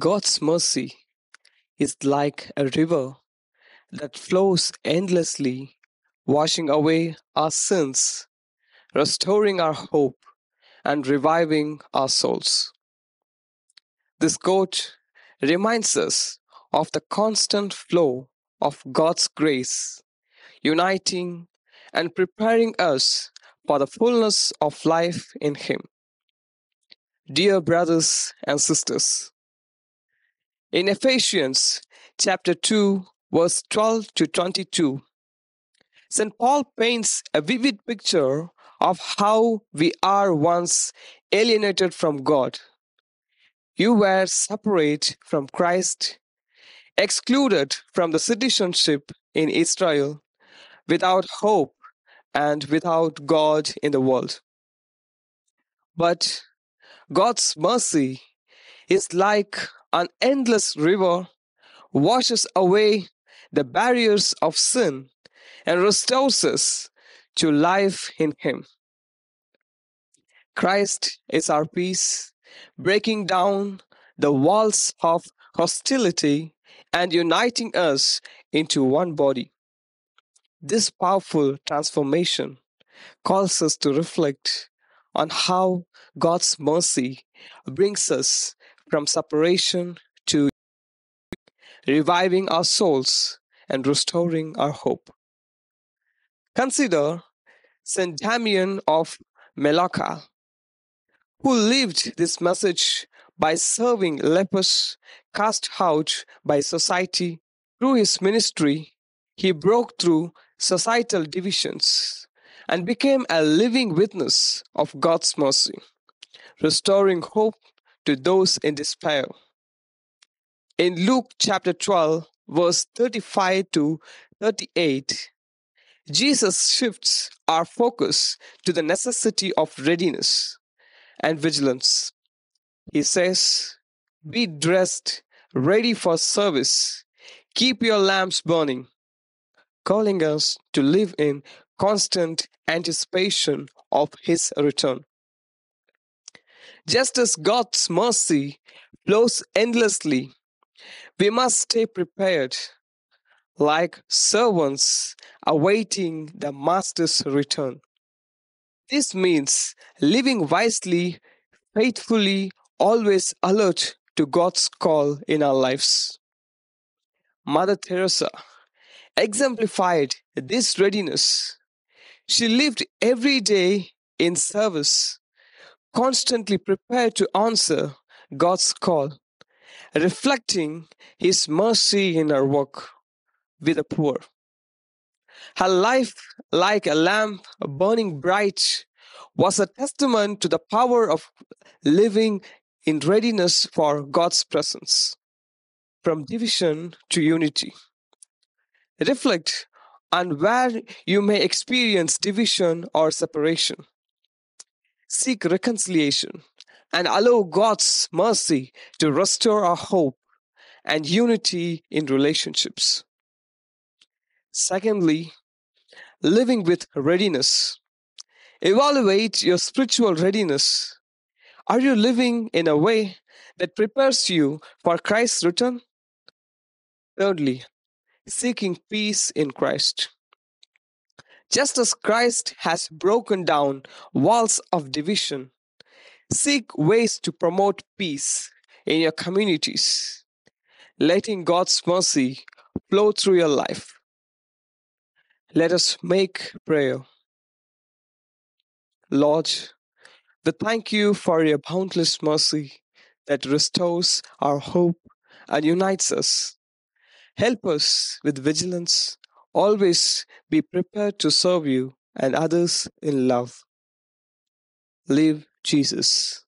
God's mercy is like a river that flows endlessly, washing away our sins, restoring our hope, and reviving our souls. This quote reminds us of the constant flow of God's grace, uniting and preparing us for the fullness of life in Him. Dear brothers and sisters, in Ephesians chapter 2, verse 12 to 22, St. Paul paints a vivid picture of how we are once alienated from God. You were separate from Christ, excluded from the citizenship in Israel, without hope and without God in the world. But God's mercy is like an endless river, washes away the barriers of sin and restores us to life in Him. Christ is our peace, breaking down the walls of hostility and uniting us into one body. This powerful transformation calls us to reflect on how God's mercy brings us from separation to reviving our souls and restoring our hope. Consider St. Damien of Molokai, who lived this message by serving lepers cast out by society. Through his ministry, he broke through societal divisions and became a living witness of God's mercy, restoring hope to those in despair. In Luke chapter 12, verse 35 to 38, Jesus shifts our focus to the necessity of readiness and vigilance. He says, Be dressed, ready for service, keep your lamps burning, calling us to live in constant anticipation of His return. Just as God's mercy flows endlessly, we must stay prepared like servants awaiting the master's return. This means living wisely, faithfully, always alert to God's call in our lives. Mother Teresa exemplified this readiness. She lived every day in service, constantly prepared to answer God's call, reflecting His mercy in her work with the poor. Her life, like a lamp burning bright, was a testament to the power of living in readiness for God's presence, from division to unity. Reflect on where you may experience division or separation. Seek reconciliation and allow God's mercy to restore our hope and unity in relationships. Secondly, living with readiness. Evaluate your spiritual readiness. Are you living in a way that prepares you for Christ's return? Thirdly, seeking peace in Christ. Just as Christ has broken down walls of division, seek ways to promote peace in your communities, letting God's mercy flow through your life. Let us make prayer. Lord, we thank you for your boundless mercy that restores our hope and unites us. Help us with vigilance, always be prepared to serve you and others in love. Live Jesus.